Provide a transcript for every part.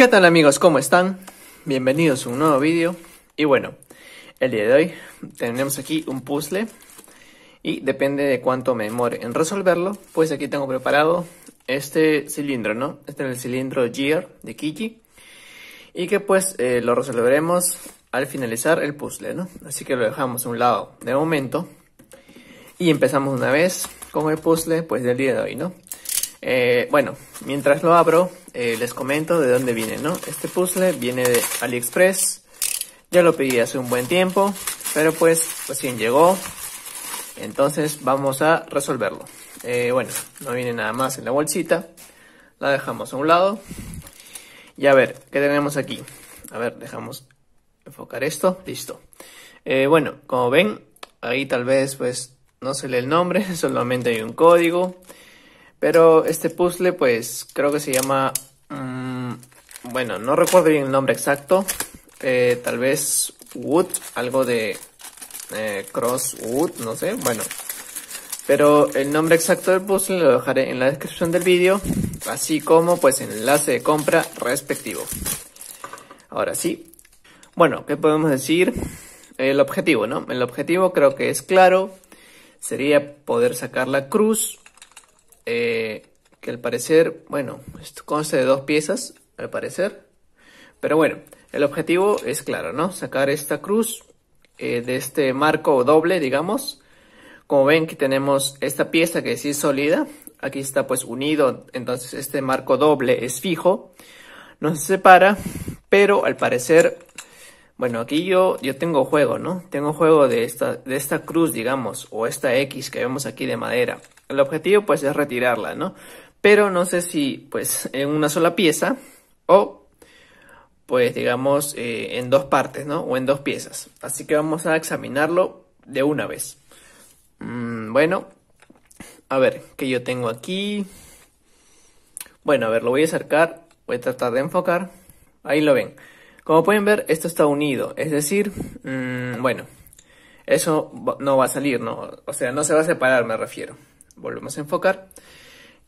¿Qué tal amigos? ¿Cómo están? Bienvenidos a un nuevo vídeo. Y bueno, el día de hoy tenemos aquí un puzzle y depende de cuánto me demore en resolverlo, pues aquí tengo preparado este cilindro, ¿no? Este es el cilindro Gear de Kiki y que pues eh, lo resolveremos al finalizar el puzzle, ¿no? Así que lo dejamos a un lado de momento y empezamos una vez con el puzzle pues del día de hoy, ¿no? Eh, bueno, mientras lo abro, eh, les comento de dónde viene, ¿no? Este puzzle viene de AliExpress. Ya lo pedí hace un buen tiempo, pero pues recién llegó. Entonces vamos a resolverlo. Eh, bueno, no viene nada más en la bolsita. La dejamos a un lado. Y a ver, ¿qué tenemos aquí? A ver, dejamos enfocar esto. Listo. bueno, como ven, ahí tal vez pues no se lee el nombre, solamente hay un código. Pero este puzzle, pues, creo que se llama... Mm, bueno, no recuerdo bien el nombre exacto. Eh, tal vez Wood, algo de eh, Cross Wood, no sé. Bueno, pero el nombre exacto del puzzle lo dejaré en la descripción del vídeo, así como pues el enlace de compra respectivo. Ahora sí. Bueno, ¿qué podemos decir? El objetivo, ¿no? El objetivo creo que es claro. Sería poder sacar la cruz eh, que al parecer, bueno, esto consta de dos piezas, al parecer. Pero bueno, el objetivo es claro, ¿no? Sacar esta cruz eh, de este marco doble, digamos. Como ven que tenemos esta pieza que sí es sólida. Aquí está pues unido, entonces este marco doble es fijo. No se separa, pero al parecer, bueno, aquí yo, yo tengo juego, ¿no? Tengo juego de esta, de esta cruz, digamos, o esta X que vemos aquí de madera. El objetivo pues es retirarla, ¿no? Pero no sé si pues en una sola pieza o pues digamos eh, en dos partes, ¿no? O en dos piezas. Así que vamos a examinarlo de una vez. Mm, bueno, a ver, ¿qué yo tengo aquí? Bueno, a ver, lo voy a acercar, voy a tratar de enfocar. Ahí lo ven. Como pueden ver, esto está unido, es decir, mm, bueno, eso no va a salir, ¿no? O sea, no se va a separar, me refiero volvemos a enfocar.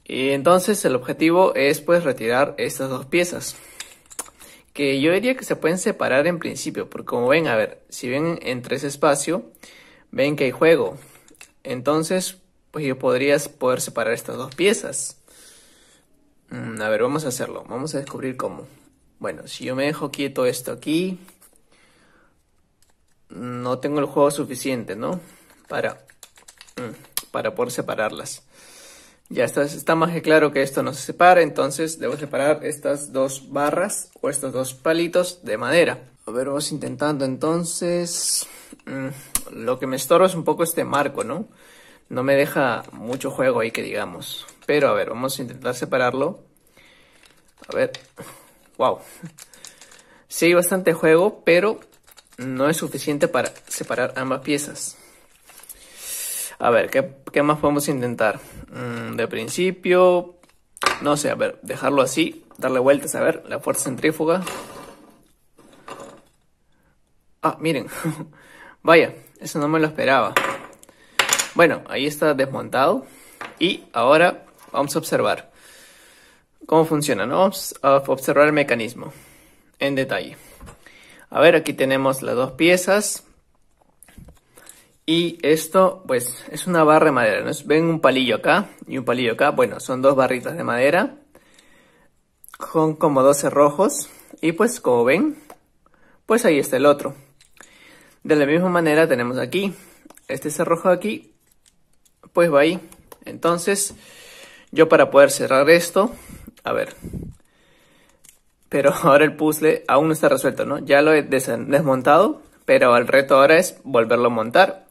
Y entonces el objetivo es pues retirar estas dos piezas. Que yo diría que se pueden separar en principio, porque como ven, a ver, si ven entre ese espacio, ven que hay juego. Entonces, pues yo podría poder separar estas dos piezas. Mm, a ver, vamos a hacerlo. Vamos a descubrir cómo. Bueno, si yo me dejo quieto esto aquí, no tengo el juego suficiente, ¿no? Para... Mm, para poder separarlas. Ya está, está más que claro que esto no se separa, entonces debo separar estas dos barras o estos dos palitos de madera. A ver, vamos intentando entonces... Mm, lo que me estorba es un poco este marco, ¿no? No me deja mucho juego ahí que digamos. Pero a ver, vamos a intentar separarlo. A ver. Wow. Sí hay bastante juego, pero no es suficiente para separar ambas piezas. A ver, ¿qué, más podemos intentar? Mm, de principio, no sé, a ver, dejarlo así, darle vueltas, a ver, la fuerza centrífuga. Ah, miren, vaya, eso no me lo esperaba. Bueno, ahí está desmontado y ahora vamos a observar cómo funciona, ¿no? Vamos a observar el mecanismo en detalle. A ver, aquí tenemos las dos piezas y esto, pues, es una barra de madera, ¿no? Ven un palillo acá y un palillo acá. Bueno, son dos barritas de madera con como 12 rojos. Y pues, como ven, pues ahí está el otro. De la misma manera tenemos aquí, este cerrojo aquí, pues va ahí. Entonces, yo para poder cerrar esto, a ver, pero ahora el puzzle aún no está resuelto, ¿no? Ya lo he desmontado, pero el reto ahora es volverlo a montar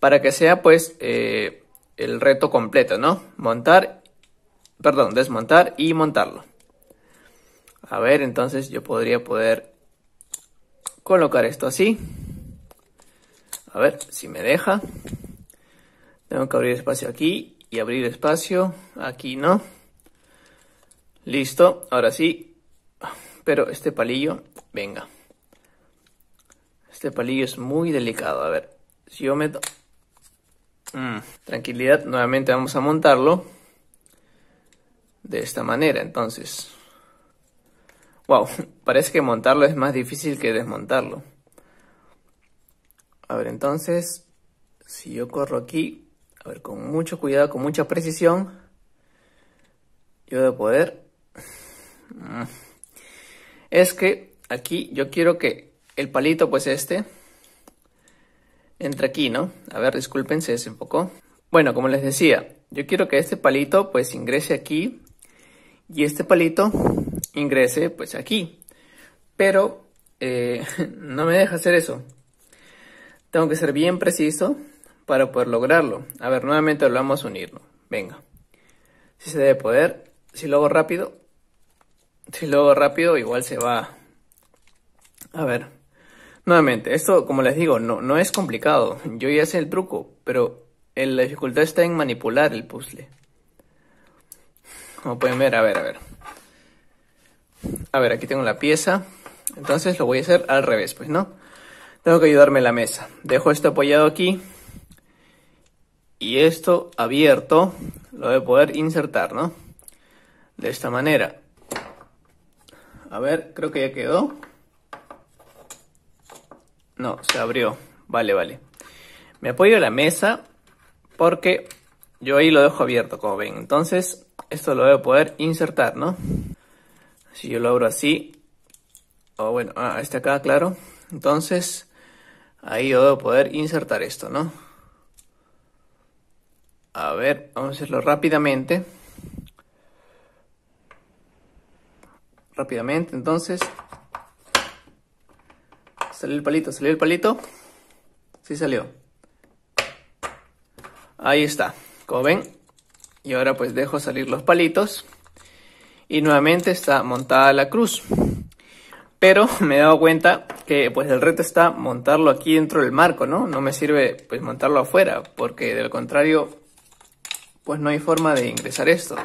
para que sea pues eh, el reto completo, ¿no? Montar, perdón, desmontar y montarlo. A ver, entonces yo podría poder colocar esto así. A ver si me deja. Tengo que abrir espacio aquí y abrir espacio aquí, ¿no? Listo, ahora sí. Pero este palillo, venga. Este palillo es muy delicado. A ver, si yo meto Mm, tranquilidad, nuevamente vamos a montarlo de esta manera, entonces. Wow, parece que montarlo es más difícil que desmontarlo. A ver, entonces, si yo corro aquí, a ver, con mucho cuidado, con mucha precisión, yo de poder... Mm, es que aquí yo quiero que el palito, pues este, entre aquí, ¿no? A ver, disculpen, se desenfocó. Bueno, como les decía, yo quiero que este palito, pues ingrese aquí y este palito ingrese, pues aquí. Pero eh, no me deja hacer eso. Tengo que ser bien preciso para poder lograrlo. A ver, nuevamente lo vamos a unir. Venga. Si se debe poder. Si lo hago rápido. Si lo hago rápido, igual se va. A ver. Nuevamente, esto, como les digo, no, no es complicado. Yo ya sé el truco, pero la dificultad está en manipular el puzzle. Como pueden ver, a ver, a ver. A ver, aquí tengo la pieza. Entonces lo voy a hacer al revés, pues, ¿no? Tengo que ayudarme la mesa. Dejo esto apoyado aquí. Y esto abierto lo voy a poder insertar, ¿no? De esta manera. A ver, creo que ya quedó. No, se abrió. Vale, vale. Me apoyo a la mesa porque yo ahí lo dejo abierto, como ven. Entonces, esto lo voy a poder insertar, ¿no? Si yo lo abro así, o bueno, ah, este acá, claro. Entonces, Ahí yo debo poder insertar esto, ¿no? A ver, vamos a hacerlo rápidamente. Rápidamente, entonces. Salió el palito, salió el palito. Sí salió. Ahí está, como ven. Y ahora pues dejo salir los palitos. Y nuevamente está montada la cruz. Pero me he dado cuenta que pues el reto está montarlo aquí dentro del marco, ¿no? No me sirve pues montarlo afuera, porque de lo contrario pues no hay forma de ingresar esto.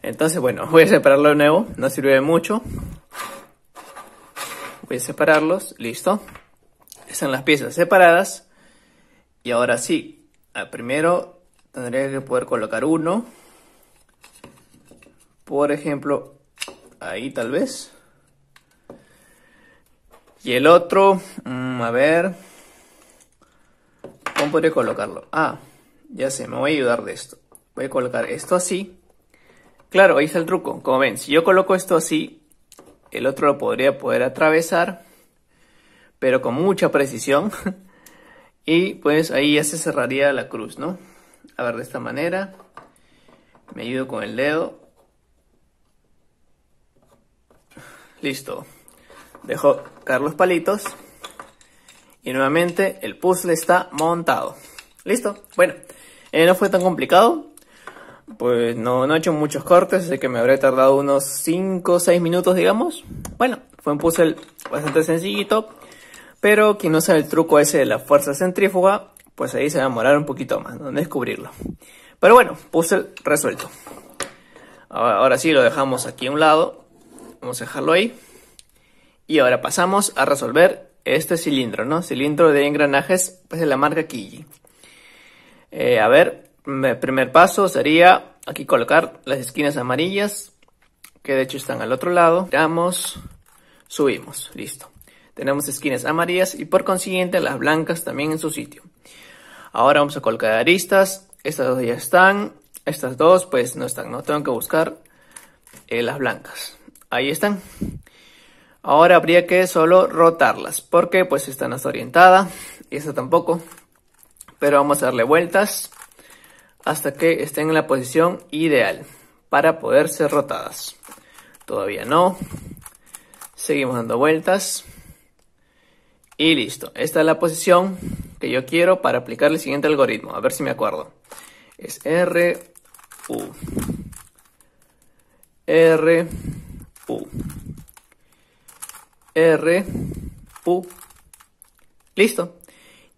Entonces, bueno, voy a separarlo de nuevo, no sirve mucho. Voy a separarlos, listo. Están las piezas separadas. Y ahora sí, primero tendría que poder colocar uno. Por ejemplo, ahí tal vez. Y el otro, mm, a ver, ¿cómo podría colocarlo? Ah, ya sé, me voy a ayudar de esto. Voy a colocar esto así. Claro, ahí está el truco. Como ven, si yo coloco esto así, el otro lo podría poder atravesar, pero con mucha precisión. y pues ahí ya se cerraría la cruz, ¿no? A ver, de esta manera. Me ayudo con el dedo. Listo. Dejo caer los palitos. Y nuevamente el puzzle está montado. ¿Listo? Bueno, eh, no fue tan complicado. Pues no, no he hecho muchos cortes, así que me habré tardado unos 5 o 6 minutos, digamos. Bueno, fue un puzzle bastante sencillito. Pero quien no sabe el truco ese de la fuerza centrífuga, pues ahí se va a demorar un poquito más, ¿no? descubrirlo. Pero bueno, puzzle resuelto. Ahora sí lo dejamos aquí a un lado. Vamos a dejarlo ahí. Y ahora pasamos a resolver este cilindro, ¿no? Cilindro de engranajes pues de la marca Kiji. Eh, a ver, primer paso sería aquí colocar las esquinas amarillas, que de hecho están al otro lado. Tiramos, subimos, listo. Tenemos esquinas amarillas y por consiguiente las blancas también en su sitio. Ahora vamos a colocar aristas, estas dos ya están, estas dos pues no están, no tengo que buscar eh, las blancas. Ahí están. Ahora habría que solo rotarlas, porque pues esta no está orientada, y esta tampoco. Pero vamos a darle vueltas hasta que estén en la posición ideal para poder ser rotadas. Todavía no. Seguimos dando vueltas. Y listo. Esta es la posición que yo quiero para aplicar el siguiente algoritmo. A ver si me acuerdo. Es R, U. R, U. R, U. Listo.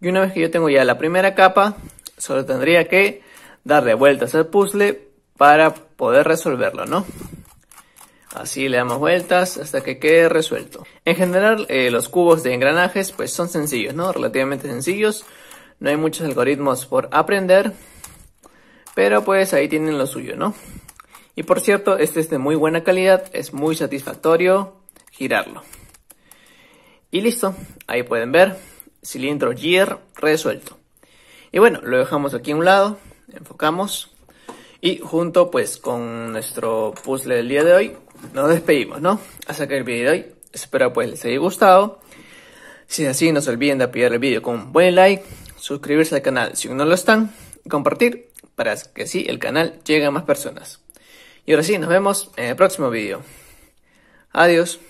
Y una vez que yo tengo ya la primera capa, solo tendría que darle vueltas al puzzle para poder resolverlo, ¿no? Así le damos vueltas hasta que quede resuelto. En general, eh, los cubos de engranajes pues son sencillos, ¿no? Relativamente sencillos. No hay muchos algoritmos por aprender. Pero pues ahí tienen lo suyo, ¿no? Y por cierto, este es de muy buena calidad, es muy satisfactorio girarlo. Y listo, ahí pueden ver, cilindro gear resuelto. Y bueno, lo dejamos aquí a un lado, enfocamos y junto pues con nuestro puzzle del día de hoy nos despedimos, ¿no? Hasta que el video de hoy, espero pues les haya gustado. Si es así, no se olviden de apoyar el video con un buen like, suscribirse al canal si no lo están, y compartir para que así el canal llegue a más personas. Y ahora sí, nos vemos en el próximo video. Adiós.